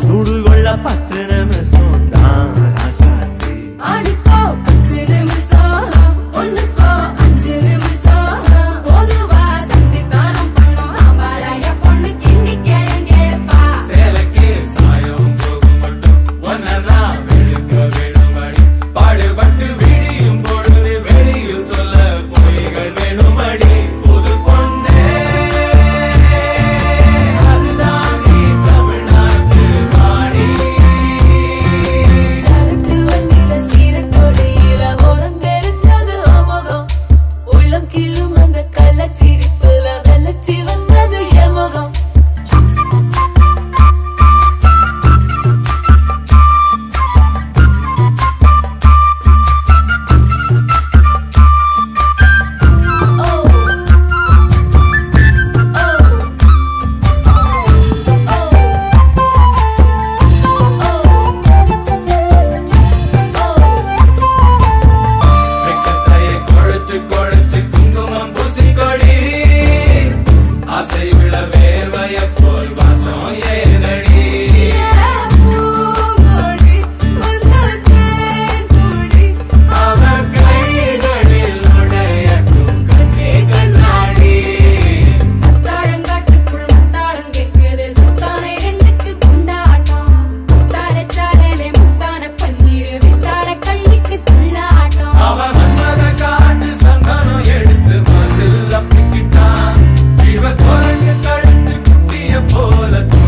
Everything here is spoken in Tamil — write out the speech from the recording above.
சுடுகொள்ள பத்திர melody